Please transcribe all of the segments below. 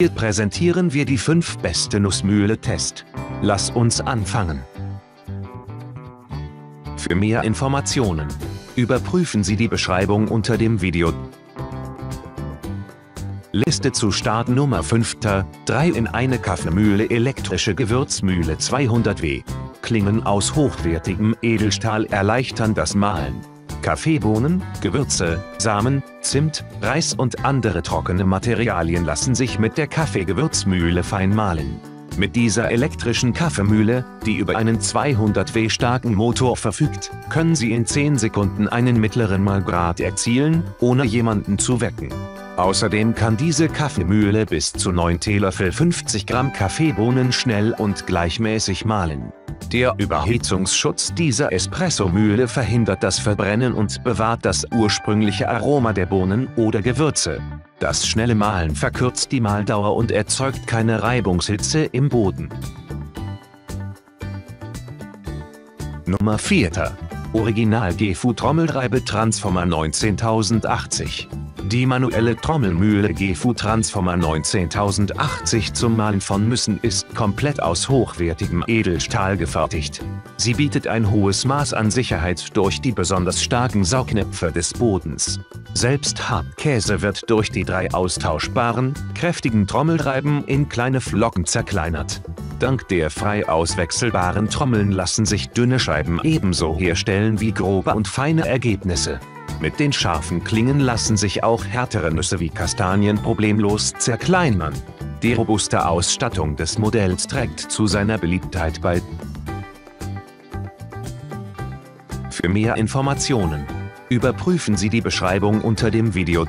Hier präsentieren wir die 5 beste Nussmühle-Test. Lass uns anfangen. Für mehr Informationen überprüfen Sie die Beschreibung unter dem Video. Liste zu Start Nummer 5. 3 in eine Kaffeemühle elektrische Gewürzmühle 200W. Klingen aus hochwertigem Edelstahl erleichtern das Mahlen. Kaffeebohnen, Gewürze, Samen, Zimt, Reis und andere trockene Materialien lassen sich mit der Kaffeegewürzmühle fein mahlen. Mit dieser elektrischen Kaffeemühle, die über einen 200 W starken Motor verfügt, können Sie in 10 Sekunden einen mittleren Mahlgrad erzielen, ohne jemanden zu wecken. Außerdem kann diese Kaffeemühle bis zu 9 Teelöffel 50 Gramm Kaffeebohnen schnell und gleichmäßig mahlen. Der Überhitzungsschutz dieser Espressomühle verhindert das Verbrennen und bewahrt das ursprüngliche Aroma der Bohnen oder Gewürze. Das schnelle Mahlen verkürzt die Mahldauer und erzeugt keine Reibungshitze im Boden. Nummer 4. Original GFU Trommelreibe Transformer 19080 die manuelle Trommelmühle GFU Transformer 19080 zum Mahlen von Nüssen ist komplett aus hochwertigem Edelstahl gefertigt. Sie bietet ein hohes Maß an Sicherheit durch die besonders starken Saugnäpfe des Bodens. Selbst Hartkäse wird durch die drei austauschbaren, kräftigen Trommelreiben in kleine Flocken zerkleinert. Dank der frei auswechselbaren Trommeln lassen sich dünne Scheiben ebenso herstellen wie grobe und feine Ergebnisse. Mit den scharfen Klingen lassen sich auch härtere Nüsse wie Kastanien problemlos zerkleinern. Die robuste Ausstattung des Modells trägt zu seiner Beliebtheit bei. Für mehr Informationen überprüfen Sie die Beschreibung unter dem Video.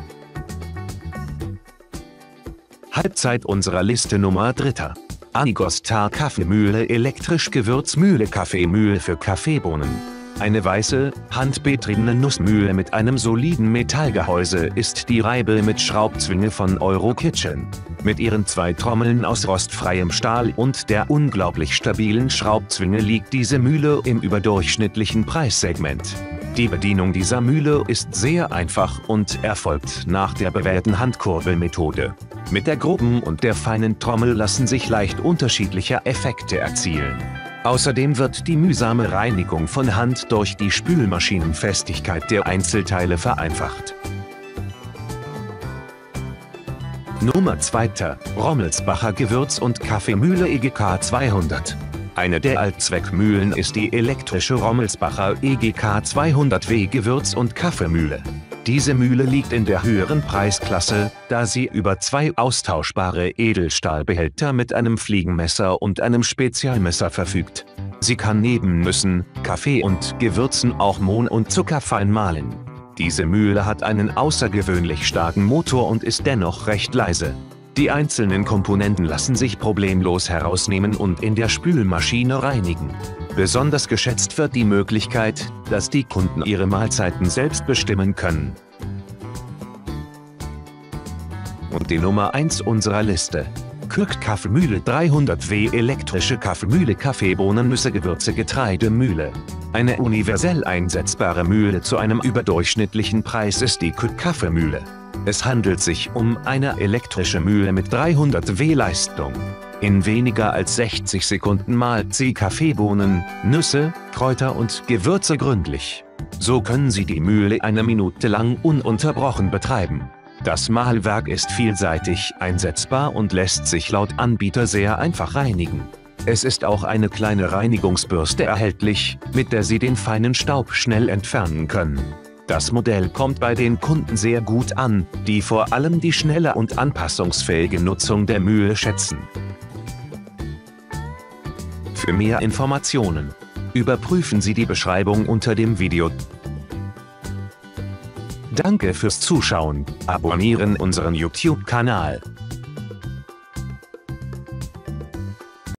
Halbzeit unserer Liste Nummer 3. Anigostar Kaffeemühle elektrisch Gewürzmühle Kaffeemühle für Kaffeebohnen. Eine weiße, handbetriebene Nussmühle mit einem soliden Metallgehäuse ist die Reibe mit Schraubzwinge von Euro Kitchen. Mit ihren zwei Trommeln aus rostfreiem Stahl und der unglaublich stabilen Schraubzwinge liegt diese Mühle im überdurchschnittlichen Preissegment. Die Bedienung dieser Mühle ist sehr einfach und erfolgt nach der bewährten Handkurbelmethode. Mit der groben und der feinen Trommel lassen sich leicht unterschiedliche Effekte erzielen. Außerdem wird die mühsame Reinigung von Hand durch die Spülmaschinenfestigkeit der Einzelteile vereinfacht. Nummer 2. Rommelsbacher Gewürz- und Kaffeemühle EGK 200. Eine der Allzweckmühlen ist die elektrische Rommelsbacher EGK 200W Gewürz- und Kaffeemühle. Diese Mühle liegt in der höheren Preisklasse, da sie über zwei austauschbare Edelstahlbehälter mit einem Fliegenmesser und einem Spezialmesser verfügt. Sie kann neben Nüssen, Kaffee und Gewürzen auch Mohn und Zucker fein mahlen. Diese Mühle hat einen außergewöhnlich starken Motor und ist dennoch recht leise. Die einzelnen Komponenten lassen sich problemlos herausnehmen und in der Spülmaschine reinigen. Besonders geschätzt wird die Möglichkeit, dass die Kunden ihre Mahlzeiten selbst bestimmen können. Und die Nummer 1 unserer Liste. Kürk Kaffeemühle 300W elektrische Kaffeemühle Kaffeebohnen Nüsse Gewürze Getreidemühle. Eine universell einsetzbare Mühle zu einem überdurchschnittlichen Preis ist die Kürk Kaffeemühle. Es handelt sich um eine elektrische Mühle mit 300 W Leistung. In weniger als 60 Sekunden malt sie Kaffeebohnen, Nüsse, Kräuter und Gewürze gründlich. So können Sie die Mühle eine Minute lang ununterbrochen betreiben. Das Mahlwerk ist vielseitig einsetzbar und lässt sich laut Anbieter sehr einfach reinigen. Es ist auch eine kleine Reinigungsbürste erhältlich, mit der Sie den feinen Staub schnell entfernen können. Das Modell kommt bei den Kunden sehr gut an, die vor allem die schnelle und anpassungsfähige Nutzung der Mühle schätzen. Für mehr Informationen überprüfen Sie die Beschreibung unter dem Video. Danke fürs Zuschauen, abonnieren unseren YouTube-Kanal.